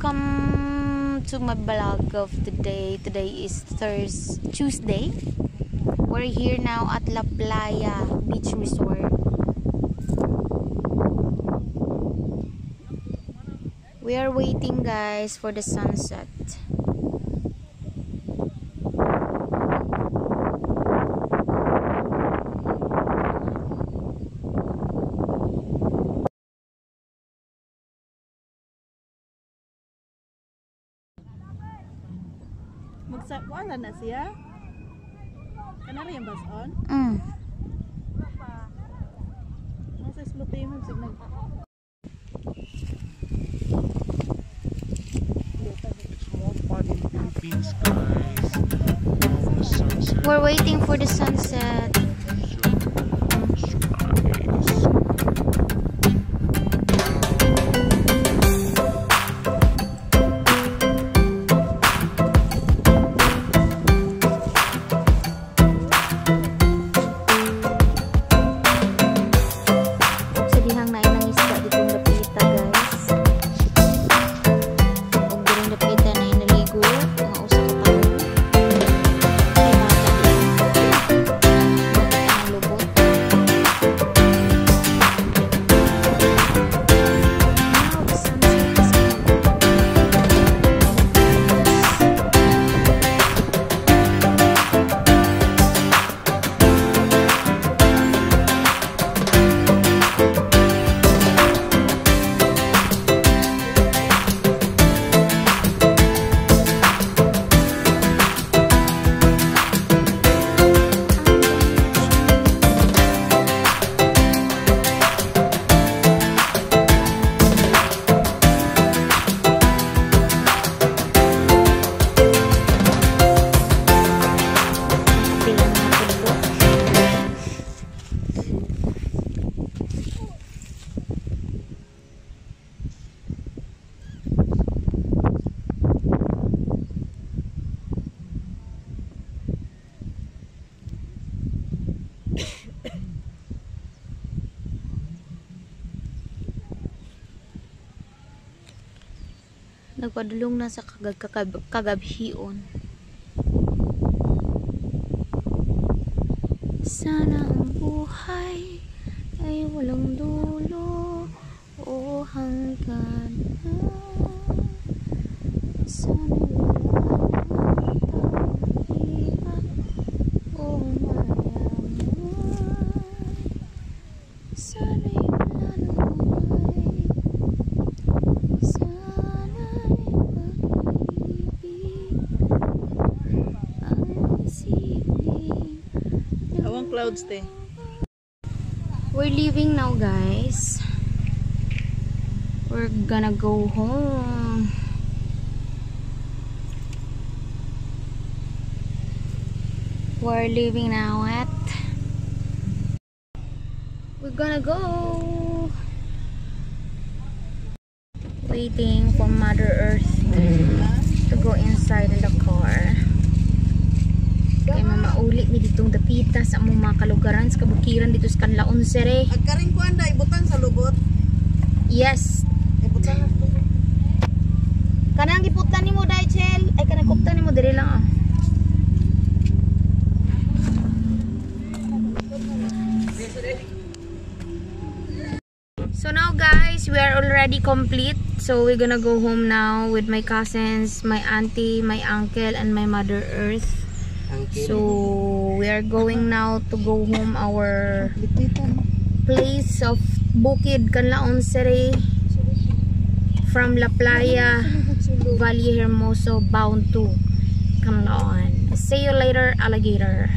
to my vlog of today. Today is Thursday, Tuesday. We're here now at La Playa Beach Resort. We are waiting guys for the sunset. Na siya. Kanari yung bus on? Mm. We're waiting for the sunset. Nagpadulong na sa kagab kagab kagabhion. Sana ang buhay ay walang dulo o hanggan na. Sana clouds te. We're leaving now, guys. We're gonna go home. We're leaving now at. We're gonna go. Waiting for Mother Earth to go inside in the car. Kay mamauli mi ditong dapita sa among mga kalugaran sa kabukiran dito sa Canlaon Sere. Agkaring ko anda ibutan sa lubot. Yes. Ibutan na. Kanang giputan nimo Daichel. Ay kanang kuptan nimo diri lang ah. So now guys, we are already complete. So we're gonna go home now with my cousins, my auntie, my uncle, and my mother earth. So we are going now to go home our place of Bukid, Canlaon City from La Playa, Valle Hermoso, bound to Canlaon. See you later, alligator.